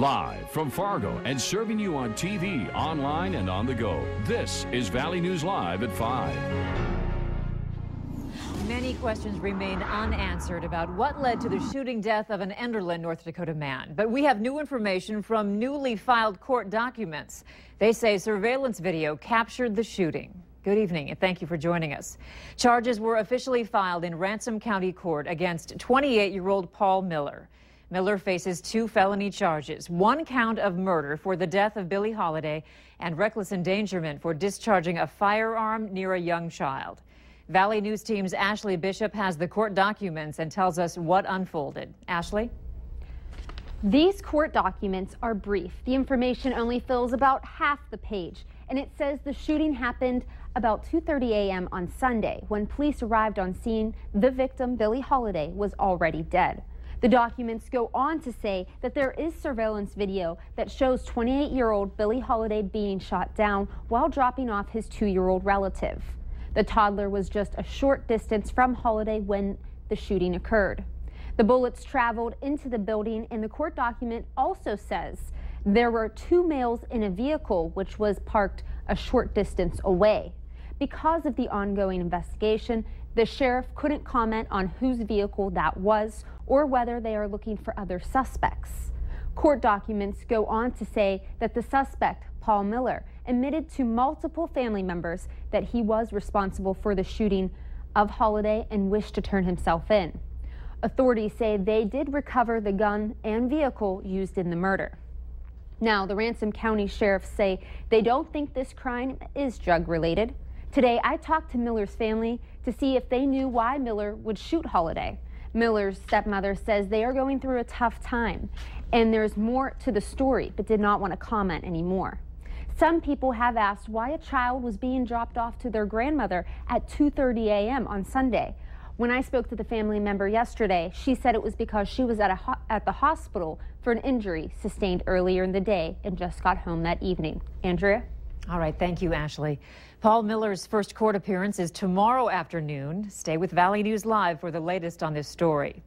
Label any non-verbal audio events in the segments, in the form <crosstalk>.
Live from Fargo and serving you on TV, online, and on the go. This is Valley News Live at 5. Many questions remain unanswered about what led to the shooting death of an Enderlin, North Dakota man. But we have new information from newly filed court documents. They say surveillance video captured the shooting. Good evening and thank you for joining us. Charges were officially filed in Ransom County Court against 28 year old Paul Miller. Miller faces two felony charges one count of murder for the death of Billie Holiday and reckless endangerment for discharging a firearm near a young child. Valley News Team's Ashley Bishop has the court documents and tells us what unfolded. Ashley? These court documents are brief. The information only fills about half the page, and it says the shooting happened about 2.30 a.m. on Sunday, when police arrived on scene, the victim, Billie Holiday, was already dead. The documents go on to say that there is surveillance video that shows 28-year-old Billie Holiday being shot down while dropping off his two-year-old relative. The toddler was just a short distance from Holiday when the shooting occurred. The bullets traveled into the building, and the court document also says there were two males in a vehicle which was parked a short distance away. Because of the ongoing investigation, the sheriff couldn't comment on whose vehicle that was or whether they are looking for other suspects. Court documents go on to say that the suspect, Paul Miller, admitted to multiple family members that he was responsible for the shooting of Holiday and wished to turn himself in. Authorities say they did recover the gun and vehicle used in the murder. Now, the Ransom County sheriffs say they don't think this crime is drug related. Today, I talked to Miller's family to see if they knew why Miller would shoot Holiday. Miller's stepmother says they are going through a tough time and there's more to the story, but did not want to comment anymore. Some people have asked why a child was being dropped off to their grandmother at 2.30 a.m. on Sunday. When I spoke to the family member yesterday, she said it was because she was at, a at the hospital for an injury sustained earlier in the day and just got home that evening. Andrea? All right, thank you, Ashley. Paul Miller's first court appearance is tomorrow afternoon. Stay with Valley News Live for the latest on this story.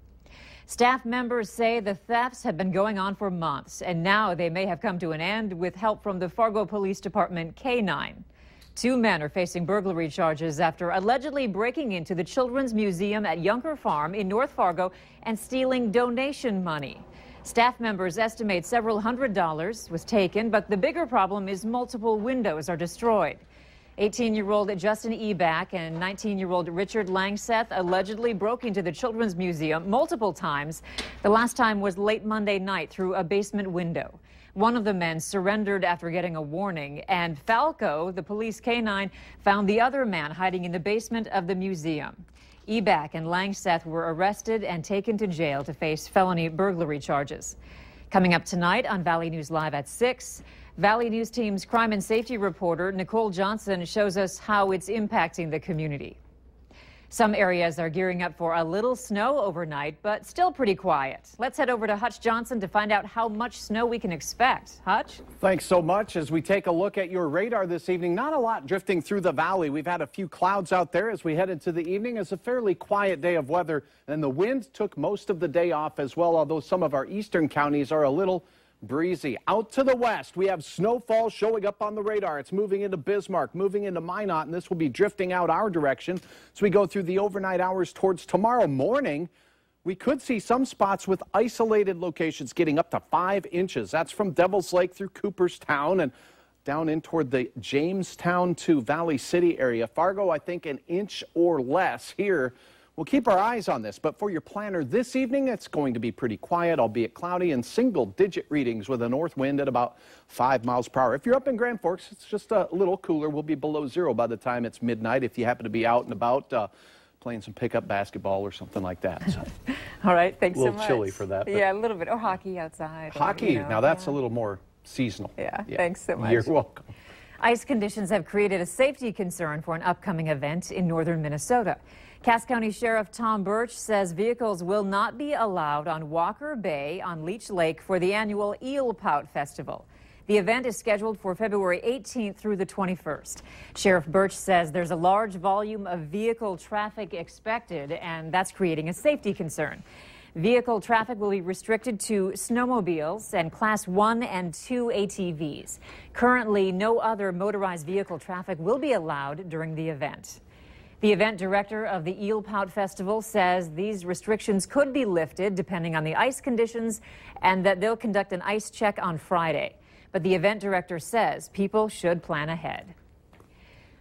Staff members say the thefts have been going on for months, and now they may have come to an end with help from the Fargo Police Department K-9. Two men are facing burglary charges after allegedly breaking into the Children's Museum at Yunker Farm in North Fargo and stealing donation money. Staff members estimate several hundred dollars was taken, but the bigger problem is multiple windows are destroyed. 18-year-old Justin Eback and 19-year-old Richard Langseth allegedly broke into the Children's Museum multiple times. The last time was late Monday night through a basement window. One of the men surrendered after getting a warning, and Falco, the police canine, found the other man hiding in the basement of the museum. Eback and Langseth were arrested and taken to jail to face felony burglary charges. Coming up tonight on Valley News Live at 6, Valley News Team's crime and safety reporter Nicole Johnson shows us how it's impacting the community. Some areas are gearing up for a little snow overnight, but still pretty quiet. Let's head over to Hutch Johnson to find out how much snow we can expect. Hutch? Thanks so much. As we take a look at your radar this evening, not a lot drifting through the valley. We've had a few clouds out there as we head into the evening. It's a fairly quiet day of weather, and the wind took most of the day off as well, although some of our eastern counties are a little breezy. Out to the west, we have snowfall showing up on the radar. It's moving into Bismarck, moving into Minot, and this will be drifting out our direction. as we go through the overnight hours towards tomorrow morning, we could see some spots with isolated locations getting up to five inches. That's from Devil's Lake through Cooperstown and down in toward the Jamestown to Valley City area. Fargo, I think an inch or less here We'll keep our eyes on this, but for your planner this evening, it's going to be pretty quiet, albeit cloudy, and single-digit readings with a north wind at about 5 miles per hour. If you're up in Grand Forks, it's just a little cooler. We'll be below zero by the time it's midnight if you happen to be out and about uh, playing some pickup basketball or something like that. So. <laughs> All right, thanks so much. A little chilly for that. Yeah, a little bit. Or hockey outside. Hockey, or, you know, now that's yeah. a little more seasonal. Yeah, yeah, thanks so much. You're welcome. Ice conditions have created a safety concern for an upcoming event in northern Minnesota. Cass County Sheriff Tom Burch says vehicles will not be allowed on Walker Bay on Leech Lake for the annual Eel Pout Festival. The event is scheduled for February 18th through the 21st. Sheriff Burch says there's a large volume of vehicle traffic expected, and that's creating a safety concern. Vehicle traffic will be restricted to snowmobiles and Class 1 and 2 ATVs. Currently, no other motorized vehicle traffic will be allowed during the event. The event director of the Eel Pout Festival says these restrictions could be lifted depending on the ice conditions and that they'll conduct an ice check on Friday. But the event director says people should plan ahead.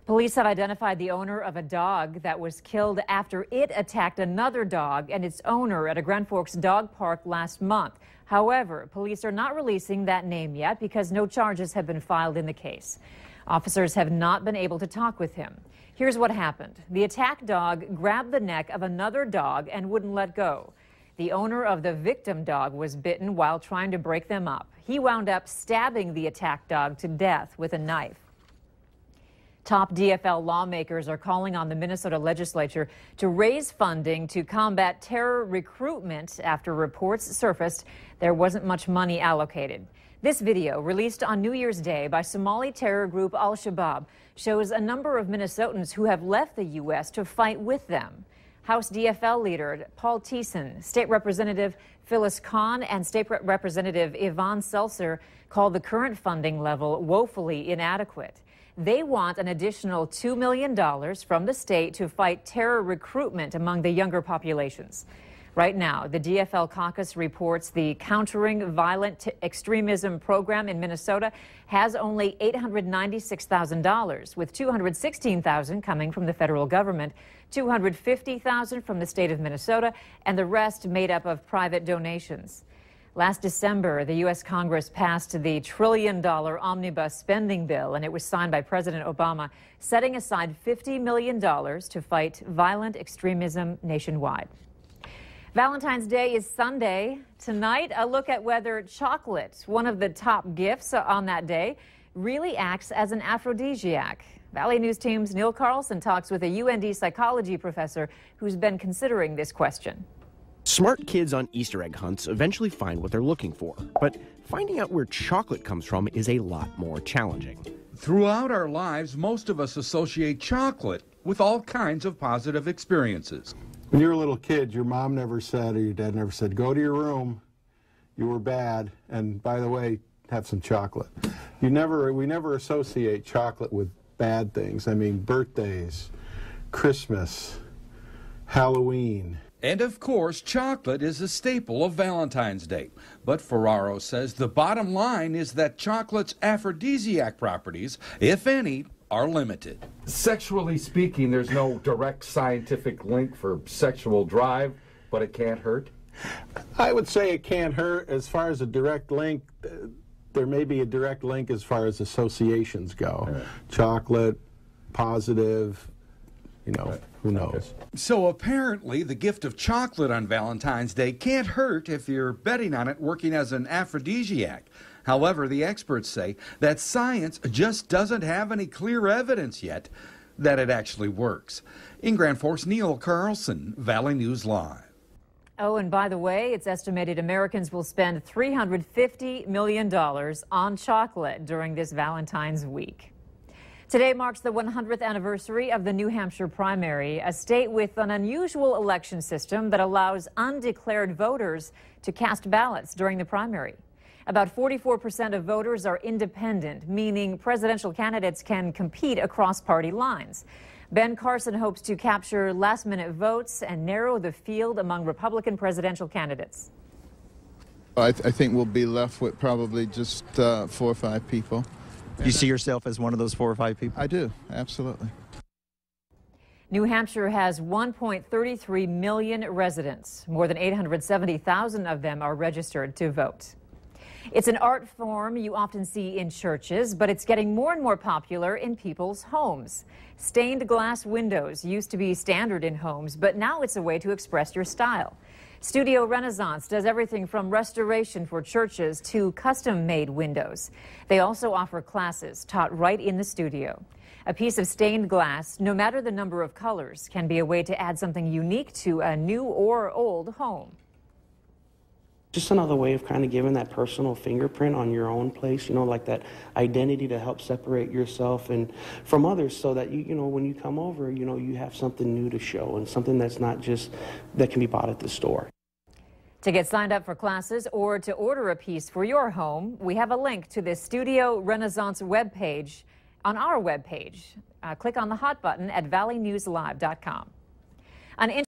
Police have identified the owner of a dog that was killed after it attacked another dog and its owner at a Grand Forks dog park last month. However, police are not releasing that name yet because no charges have been filed in the case. Officers have not been able to talk with him. Here's what happened. The attack dog grabbed the neck of another dog and wouldn't let go. The owner of the victim dog was bitten while trying to break them up. He wound up stabbing the attack dog to death with a knife. Top DFL lawmakers are calling on the Minnesota legislature to raise funding to combat terror recruitment after reports surfaced there wasn't much money allocated. This video, released on New Year's Day by Somali terror group Al Shabaab, shows a number of Minnesotans who have left the U.S. to fight with them. House DFL leader Paul Thissen, State Representative Phyllis Kahn, and State Representative Yvonne Selcer called the current funding level woefully inadequate. They want an additional $2 million from the state to fight terror recruitment among the younger populations. Right now, the DFL caucus reports the Countering Violent Extremism program in Minnesota has only $896,000, with 216,000 coming from the federal government, 250,000 from the state of Minnesota, and the rest made up of private donations. Last December, the U.S. Congress passed the trillion dollar omnibus spending bill, and it was signed by President Obama, setting aside $50 million to fight violent extremism nationwide. Valentine's Day is Sunday. Tonight, a look at whether chocolate, one of the top gifts on that day, really acts as an aphrodisiac. Valley News Team's Neil Carlson talks with a UND psychology professor who's been considering this question. Smart kids on Easter egg hunts eventually find what they're looking for, but finding out where chocolate comes from is a lot more challenging. Throughout our lives, most of us associate chocolate with all kinds of positive experiences. When you were a little kid, your mom never said or your dad never said, go to your room, you were bad, and by the way, have some chocolate. You never, we never associate chocolate with bad things. I mean, birthdays, Christmas, Halloween. And of course, chocolate is a staple of Valentine's Day. But Ferraro says the bottom line is that chocolate's aphrodisiac properties, if any, are limited. Sexually speaking, there's no direct scientific link for sexual drive, but it can't hurt. I would say it can't hurt. As far as a direct link, there may be a direct link as far as associations go. Right. Chocolate, positive, you know, who knows? So apparently, the gift of chocolate on Valentine's Day can't hurt if you're betting on it working as an aphrodisiac. However, the experts say that science just doesn't have any clear evidence yet that it actually works. In Grand Forks, Neil Carlson, Valley News Live. Oh, and by the way, it's estimated Americans will spend $350 million on chocolate during this Valentine's week. Today marks the 100th anniversary of the New Hampshire primary, a state with an unusual election system that allows undeclared voters to cast ballots during the primary. About 44% of voters are independent, meaning presidential candidates can compete across party lines. Ben Carson hopes to capture last minute votes and narrow the field among Republican presidential candidates. I, th I think we'll be left with probably just uh, four or five people. Do you see yourself as one of those four or five people? I do, absolutely. New Hampshire has 1.33 million residents. More than 870,000 of them are registered to vote. It's an art form you often see in churches, but it's getting more and more popular in people's homes. Stained glass windows used to be standard in homes, but now it's a way to express your style. Studio Renaissance does everything from restoration for churches to custom made windows. They also offer classes taught right in the studio. A piece of stained glass, no matter the number of colors, can be a way to add something unique to a new or old home just another way of kind of giving that personal fingerprint on your own place you know like that identity to help separate yourself and from others so that you you know when you come over you know you have something new to show and something that's not just that can be bought at the store To get signed up for classes or to order a piece for your home, we have a link to the Studio Renaissance webpage on our webpage. Uh, click on the hot button at valleynewslive.com. An